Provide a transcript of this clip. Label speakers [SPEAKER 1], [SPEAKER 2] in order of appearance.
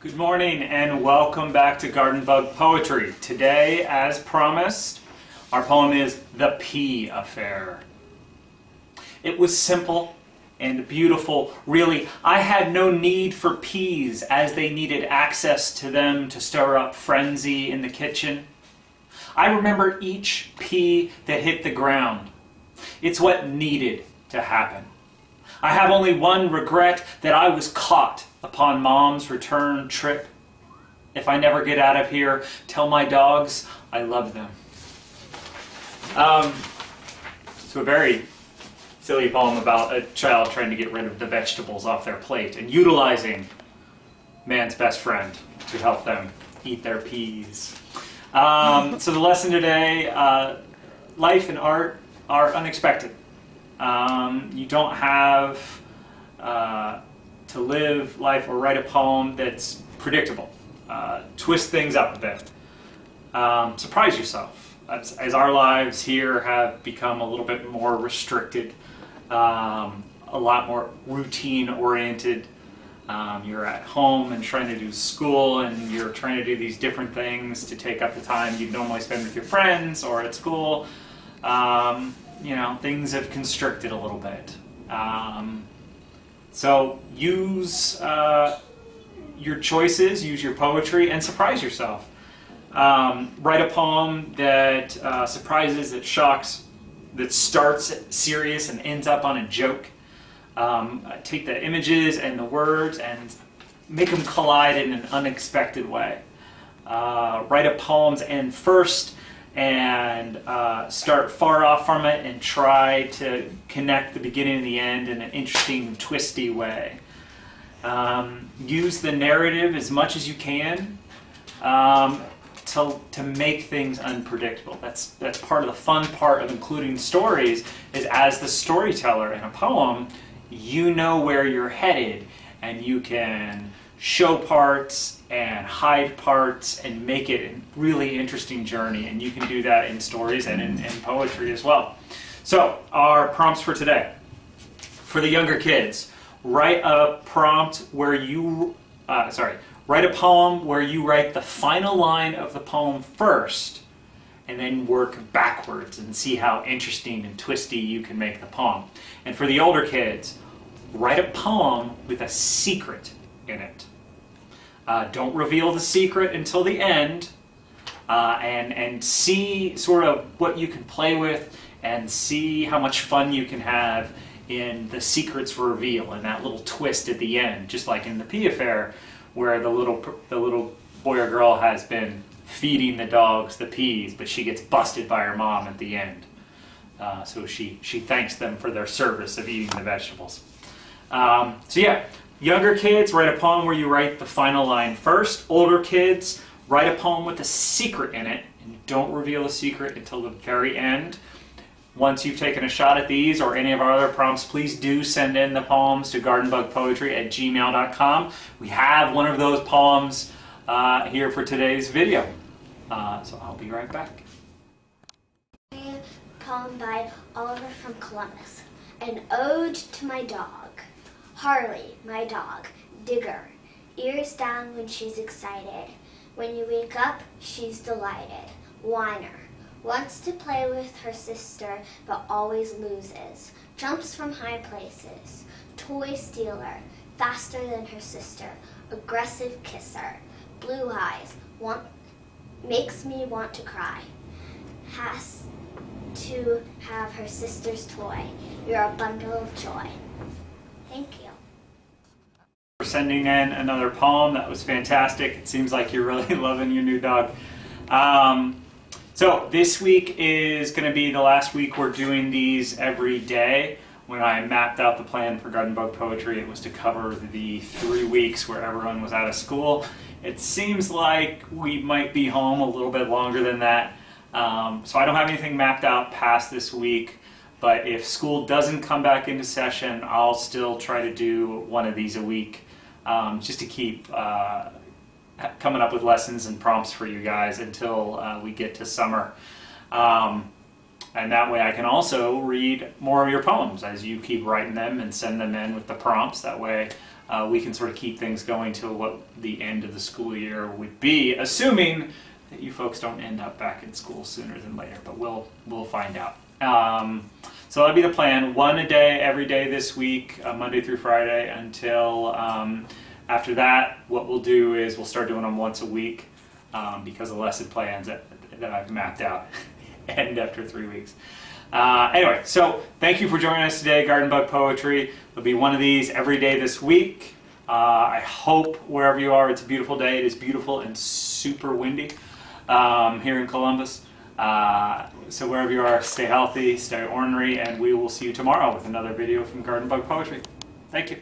[SPEAKER 1] Good morning and welcome back to Garden Bug Poetry. Today, as promised, our poem is The Pea Affair. It was simple and beautiful. Really, I had no need for peas as they needed access to them to stir up frenzy in the kitchen. I remember each pea that hit the ground. It's what needed to happen. I have only one regret that I was caught upon mom's return trip. If I never get out of here, tell my dogs I love them. Um, so a very silly poem about a child trying to get rid of the vegetables off their plate and utilizing man's best friend to help them eat their peas. Um, so the lesson today, uh, life and art are unexpected. Um, you don't have uh, to live life or write a poem that's predictable. Uh, twist things up a bit. Um, surprise yourself. As, as, our lives here have become a little bit more restricted, um, a lot more routine oriented. Um, you're at home and trying to do school, and you're trying to do these different things to take up the time you'd normally spend with your friends or at school. Um, you know, things have constricted a little bit. Um, so use uh, your choices, use your poetry, and surprise yourself. Um, write a poem that uh, surprises, that shocks, that starts serious and ends up on a joke. Um, take the images and the words and make them collide in an unexpected way. Uh, write a poem's end first and uh, start far off from it and try to connect the beginning and the end in an interesting, twisty way. Um, use the narrative as much as you can um, to, to make things unpredictable. That's, that's part of the fun part of including stories is as the storyteller in a poem, you know where you're headed and you can show parts and hide parts and make it a really interesting journey. And you can do that in stories and in, in poetry as well. So, our prompts for today. For the younger kids, write a prompt where you, uh, sorry, write a poem where you write the final line of the poem first and then work backwards and see how interesting and twisty you can make the poem. And for the older kids, write a poem with a secret in it. Uh, don't reveal the secret until the end, uh, and and see sort of what you can play with, and see how much fun you can have in the secrets reveal and that little twist at the end, just like in the Pea Affair, where the little the little boy or girl has been feeding the dogs the peas, but she gets busted by her mom at the end. Uh, so she she thanks them for their service of eating the vegetables. Um, so yeah, Younger kids, write a poem where you write the final line first. Older kids, write a poem with a secret in it, and don't reveal the secret until the very end. Once you've taken a shot at these or any of our other prompts, please do send in the poems to gardenbugpoetry at gmail.com. We have one of those poems uh, here for today's video. Uh, so I'll be right back.
[SPEAKER 2] Poem by Oliver from Columbus. An Ode to My Dog. Harley, my dog, Digger, ears down when she's excited. When you wake up, she's delighted. Whiner, wants to play with her sister, but always loses. Jumps from high places. Toy stealer, faster than her sister. Aggressive kisser. Blue eyes, want, makes me want to cry. Has to have her sister's toy. You're a bundle of joy. Thank you
[SPEAKER 1] for sending in another poem. That was fantastic. It seems like you're really loving your new dog. Um, so this week is going to be the last week we're doing these every day. When I mapped out the plan for Garden Bug Poetry, it was to cover the three weeks where everyone was out of school. It seems like we might be home a little bit longer than that. Um, so I don't have anything mapped out past this week. But if school doesn't come back into session, I'll still try to do one of these a week um, just to keep uh, coming up with lessons and prompts for you guys until uh, we get to summer. Um, and that way I can also read more of your poems as you keep writing them and send them in with the prompts. That way uh, we can sort of keep things going till what the end of the school year would be, assuming that you folks don't end up back in school sooner than later. But we'll we'll find out. Um, so that'll be the plan. One a day, every day this week, uh, Monday through Friday, until um, after that. What we'll do is we'll start doing them once a week um, because the lesson plans that, that I've mapped out end after three weeks. Uh, anyway, so thank you for joining us today, Garden Bug Poetry. There'll be one of these every day this week. Uh, I hope wherever you are, it's a beautiful day. It is beautiful and super windy um, here in Columbus. Uh, so wherever you are, stay healthy, stay ornery, and we will see you tomorrow with another video from Garden Bug Poetry. Thank you.